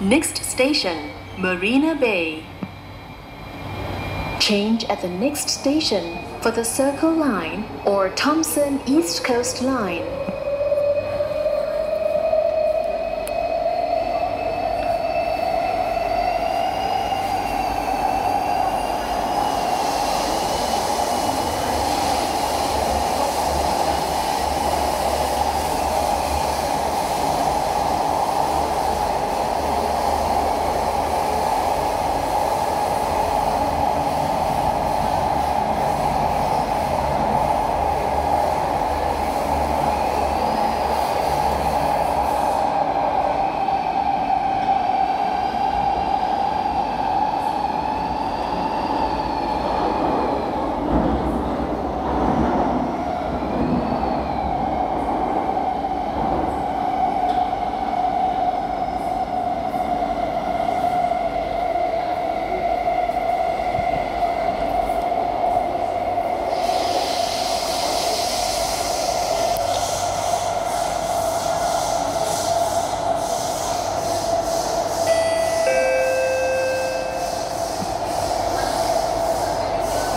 Next station, Marina Bay. Change at the next station for the Circle Line or Thomson East Coast Line.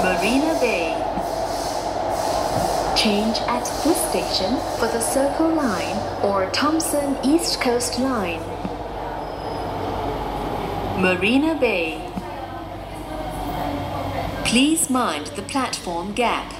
Marina Bay. Change at this station for the Circle Line or Thomson East Coast Line. Marina Bay. Please mind the platform gap.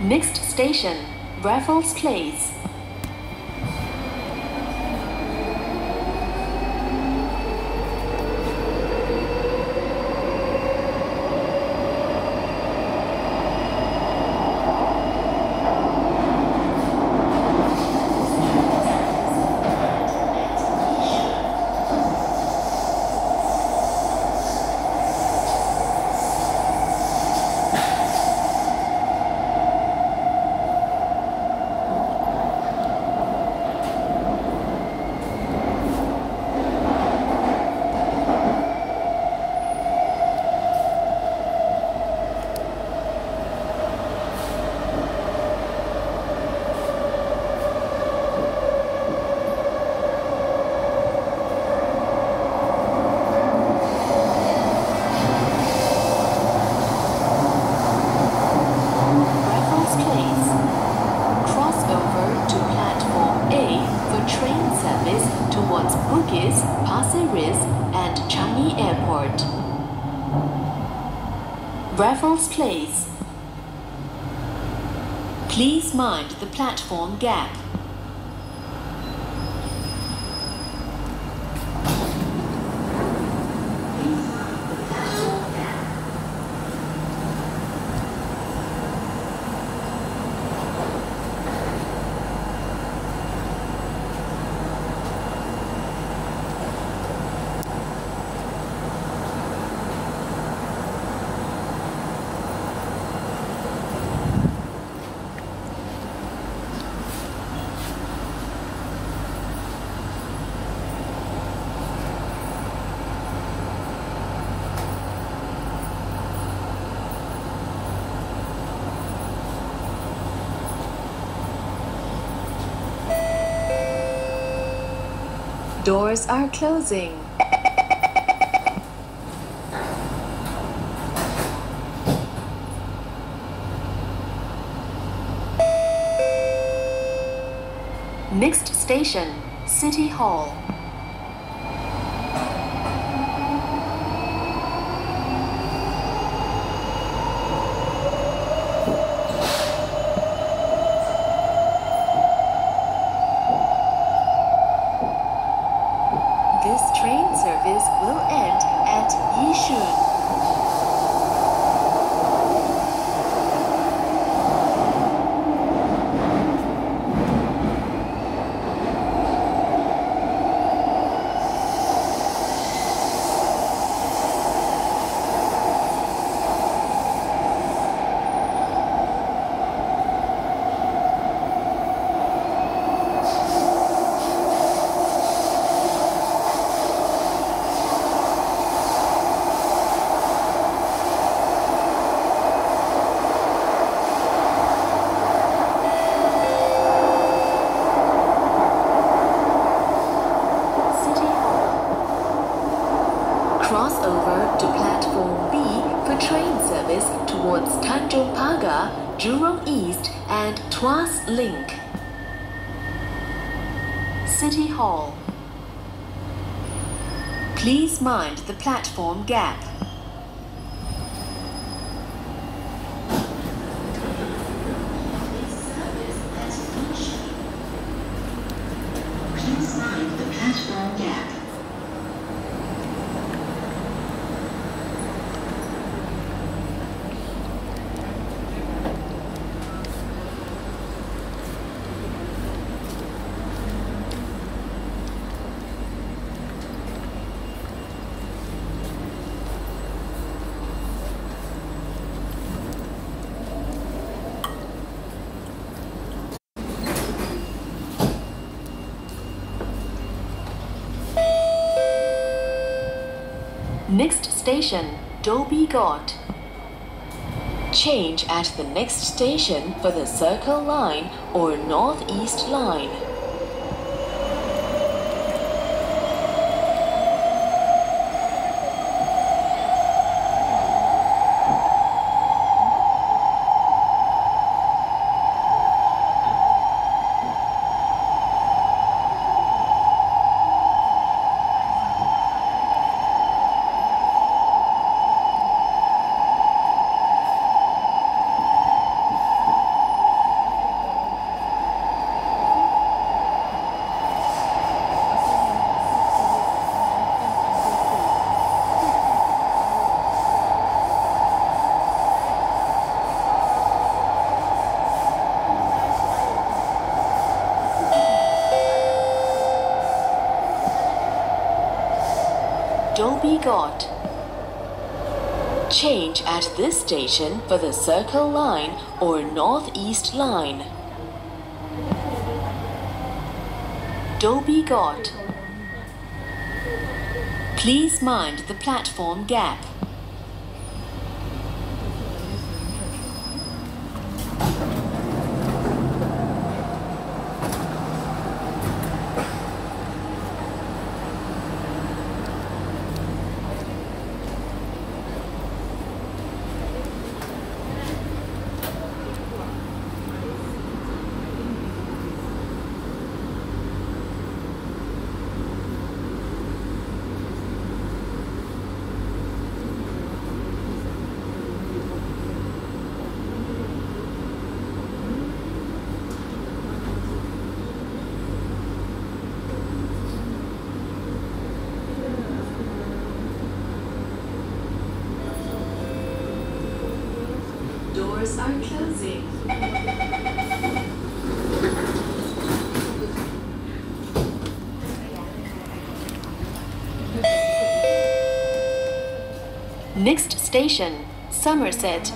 Next station, Raffles Place. Raffles Place. Cross over to platform A for train service towards Bugis, Pasir Ris, and Changi Airport. Raffles Place. Please mind the platform gap. Doors are closing. Next station, City Hall. This train service will via Jurong East and Tuas Link. City Hall. Please mind the platform gap. Station, Ghaut. Change at the next station for the Circle Line or Northeast Line. Change at this station for the Circle Line or Northeast Line. Dhoby Ghaut. Please mind the platform gap. Doors are closing. Next station, Somerset.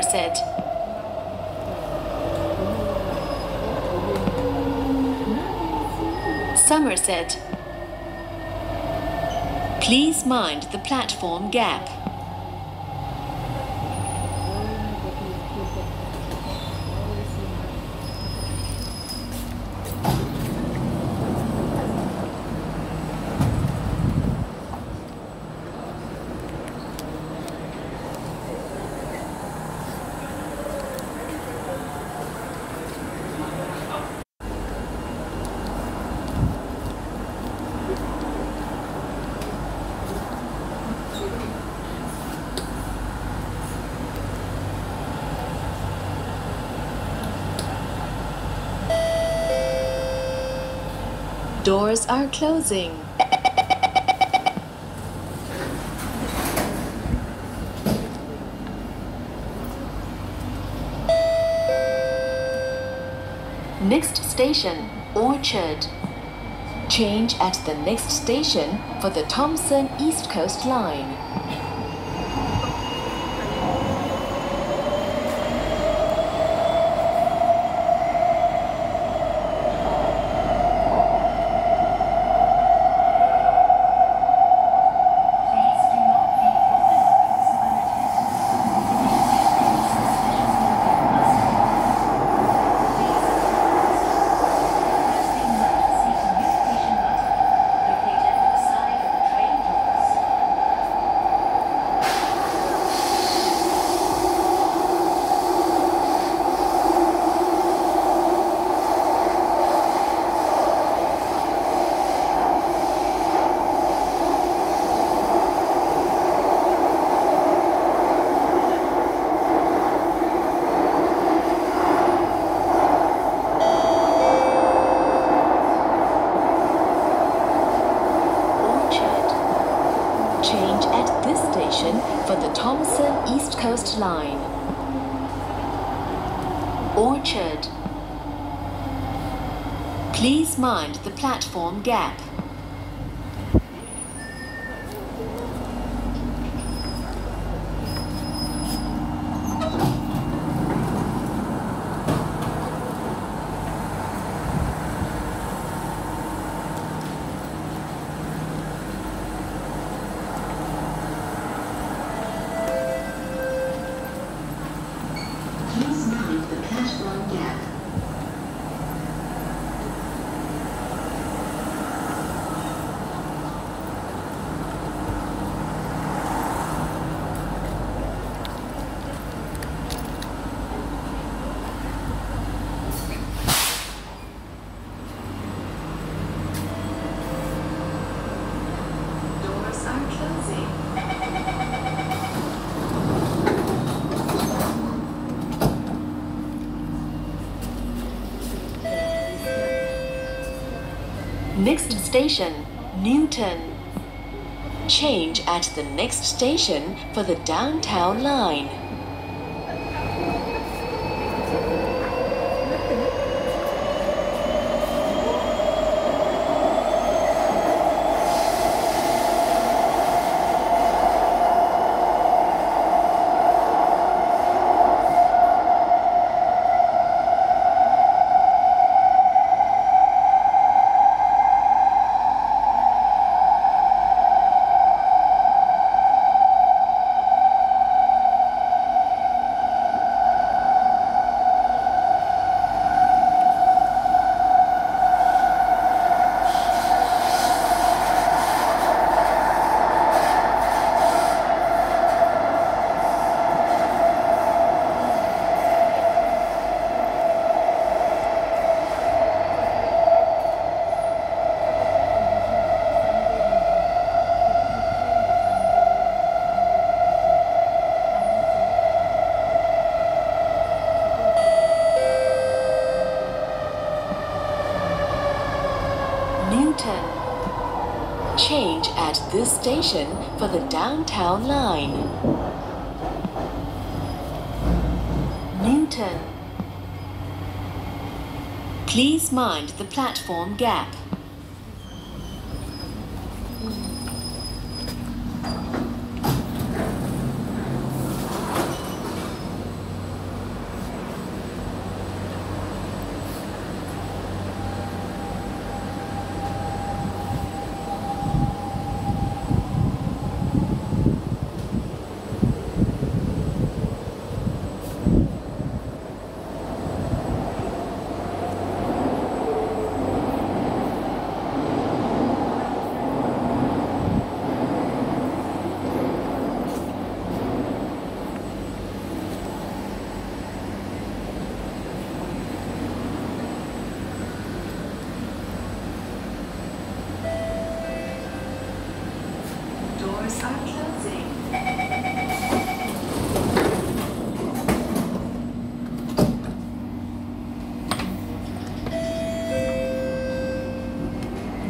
Somerset. Somerset. Please mind the platform gap. doors are closing. Next station, Orchard. Change at the next station for the Thomson East Coast Line. East Coast Line. Orchard. Please mind the platform gap. Please mind the platform gap. Doors are closing. Next station, Newton. Change at the next station for the downtown line. This station for the downtown line. Newton. Please mind the platform gap. Doors are closing.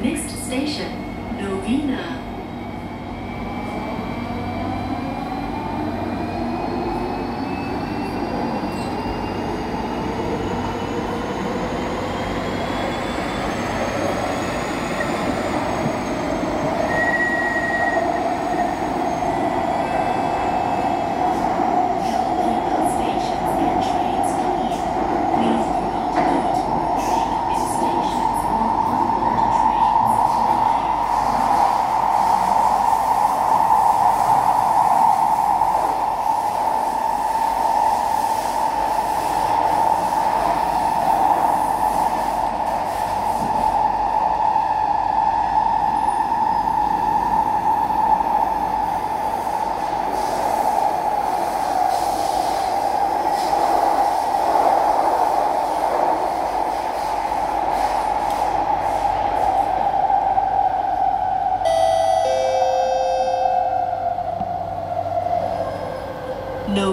Next station, Novena.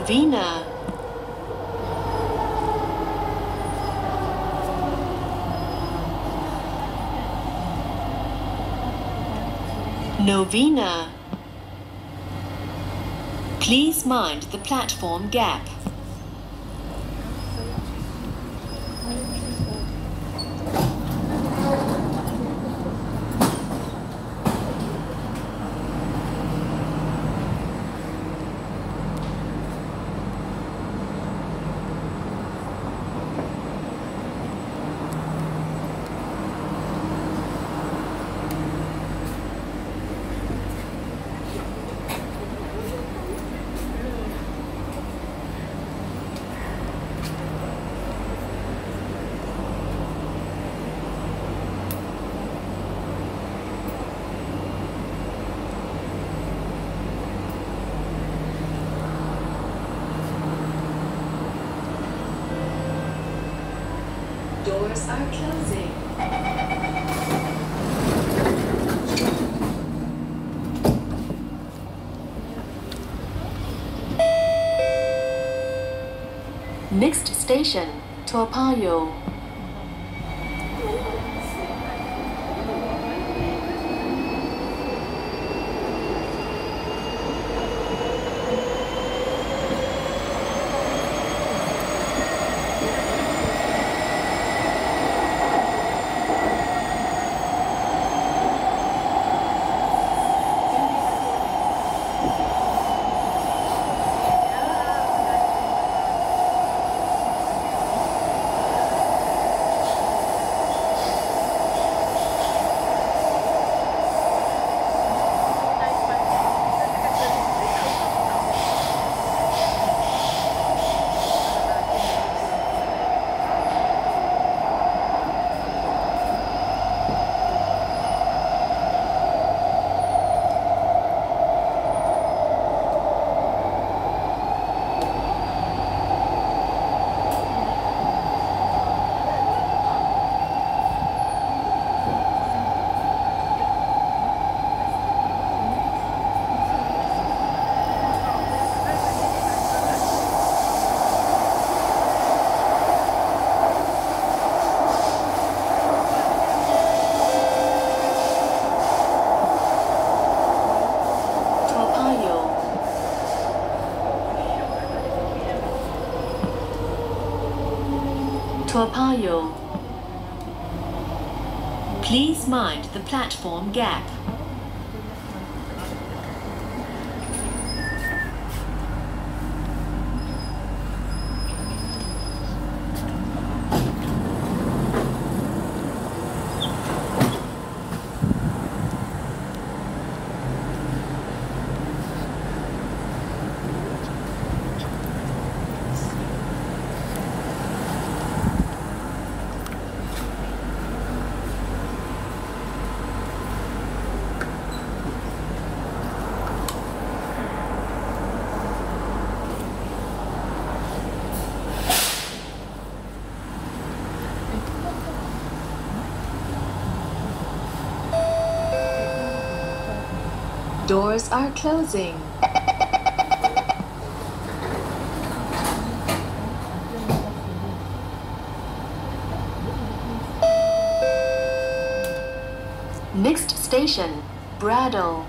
Novena. Novena. Please mind the platform gap. Doors are closing. Next station, Toa Payoh. Toa Payoh. Toa Payoh. Please mind the platform gap. Doors are closing. Next station, Braddell.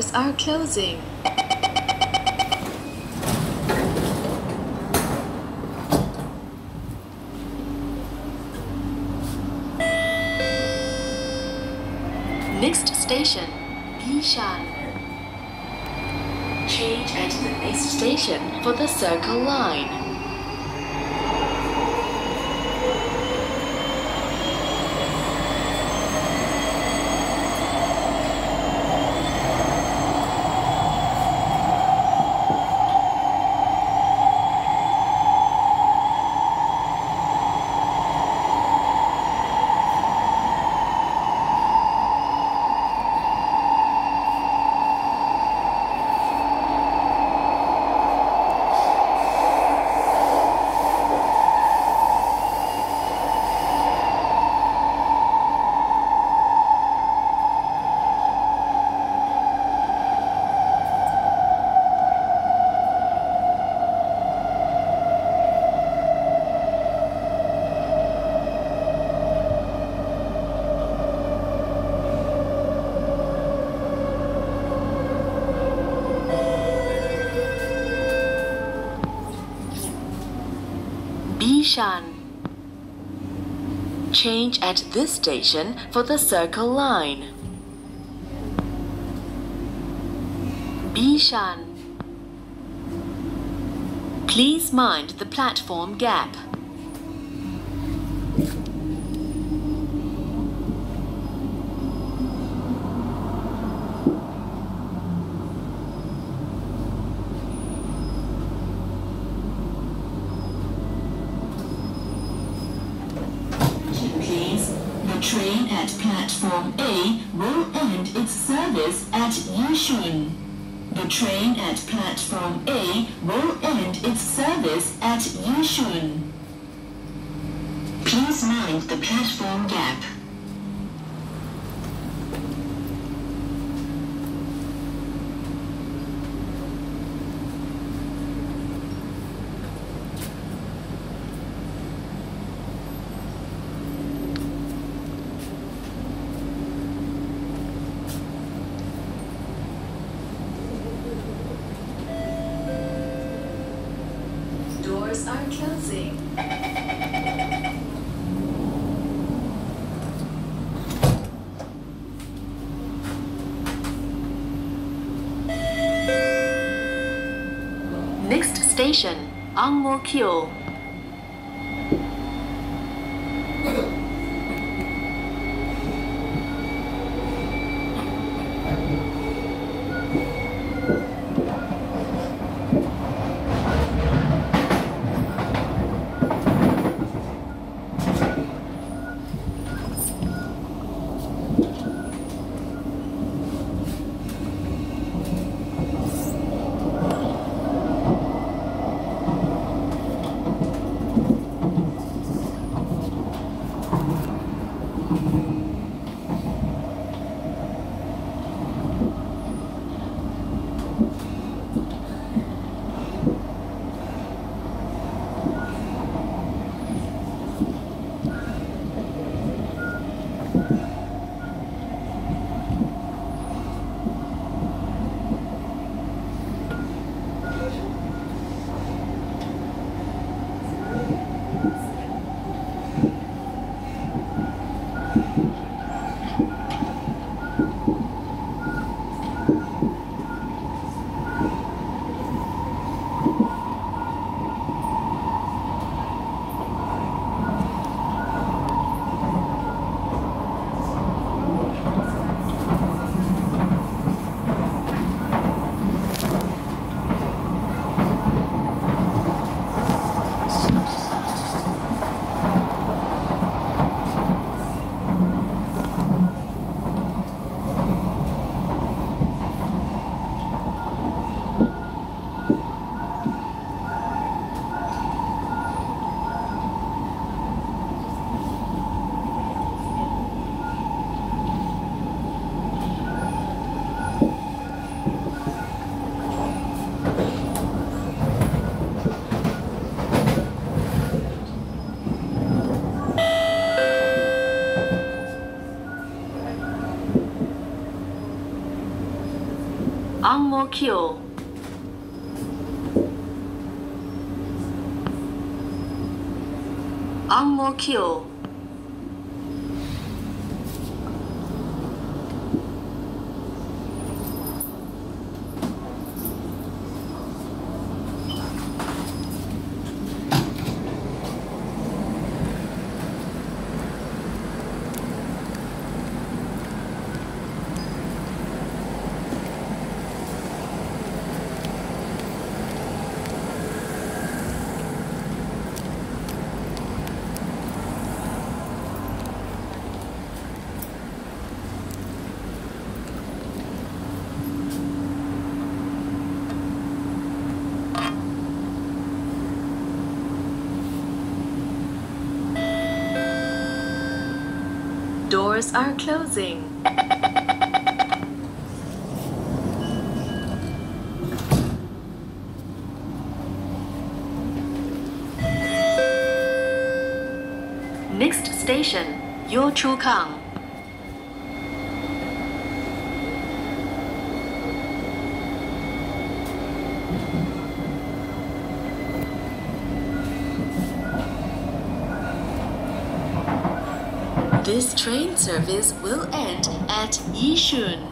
Doors are closing. Change at this station for the Circle Line. Bishan. Please mind the platform gap. Attention please. The train at platform A will end its service at Yishun. The train at platform A will end its service at Yishun. Please mind the platform gap. Ang Mo Kio. Ang Doors are closing. Next station, Yio Chu Kang. This train service will end at Yishun.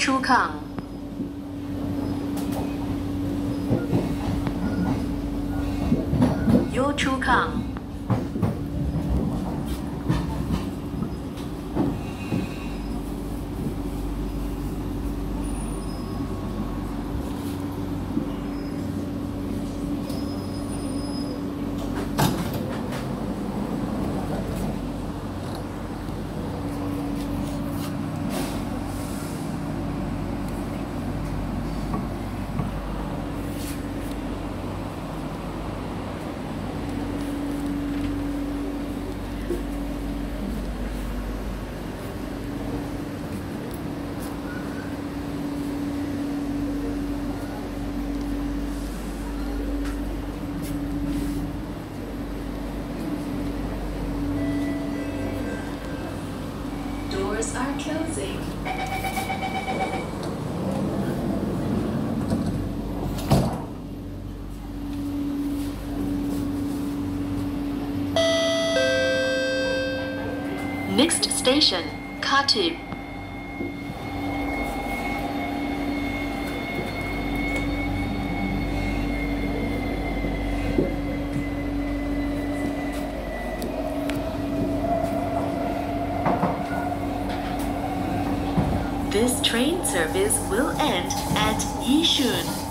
Yio Chu Kang. Yio Chu Kang. Doors are closing. Next station, Khatib. This train service will end at Yishun.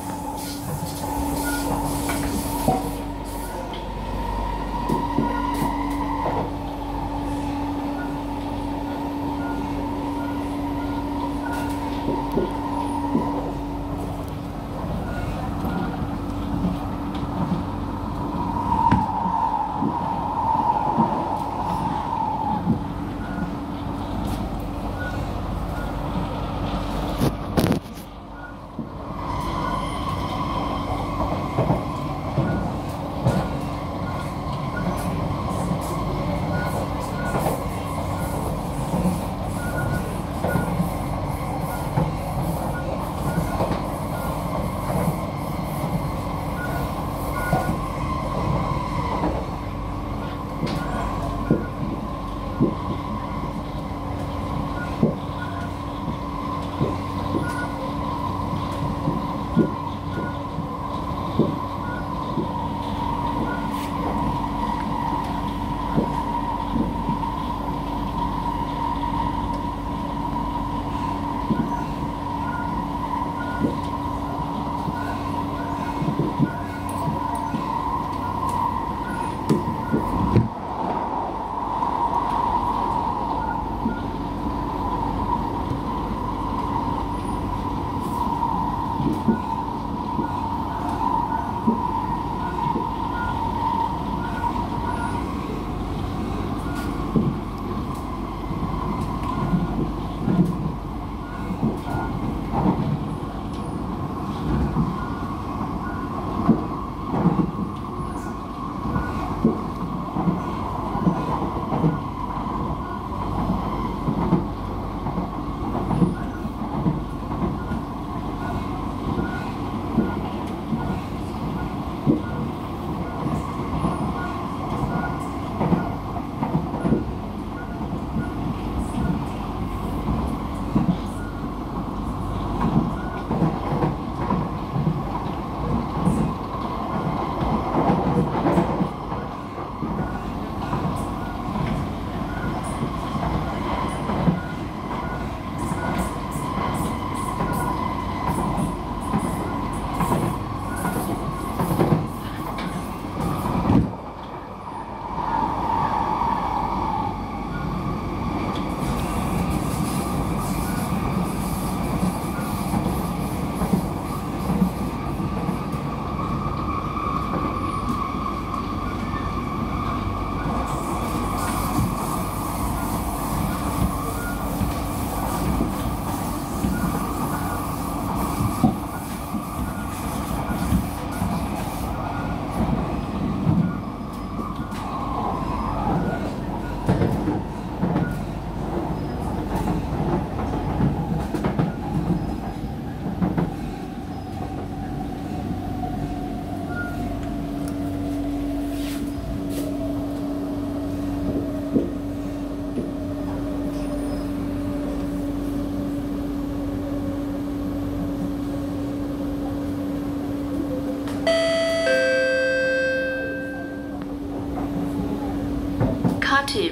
Party.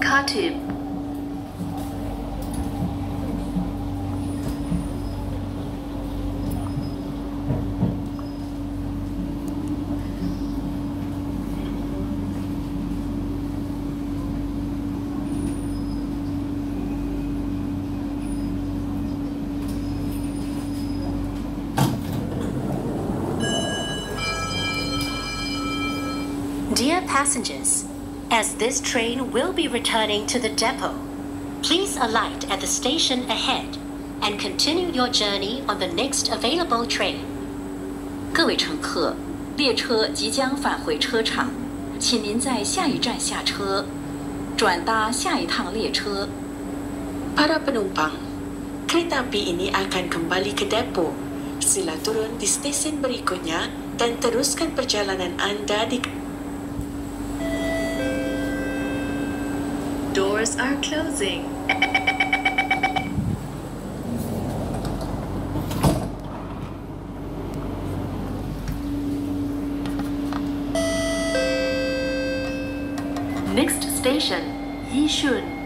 Party. passengers, as this train will be returning to the depot, please alight at the station ahead and continue your journey on the next available train. 各位乘客，列车即将返回车场，请您在下一站下车，转搭下一趟列车。 Para penumpang, kereta api ini akan kembali ke depo. Sila turun di stesen berikutnya dan teruskan perjalanan anda di Doors are closing. Next station, Yishun.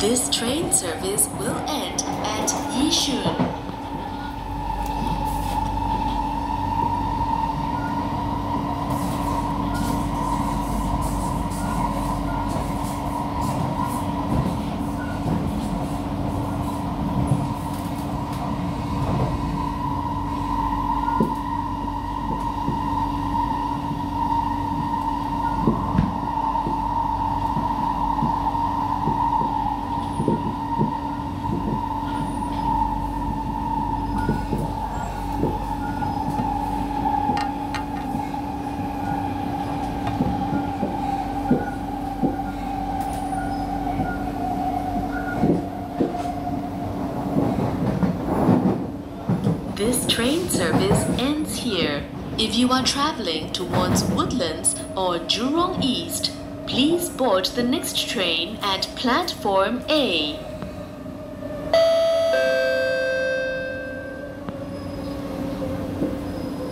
This train service will end at Yishun. This train service ends here. If you are traveling towards Woodlands or Jurong East, please board the next train at platform A.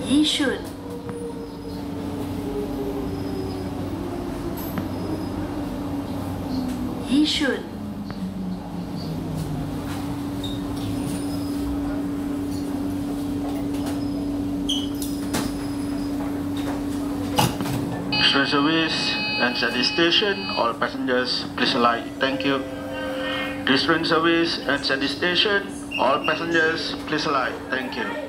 Yishun. Yishun. At this station. All passengers, please alight. Thank you. This train service at this station. All passengers, please alight. Thank you.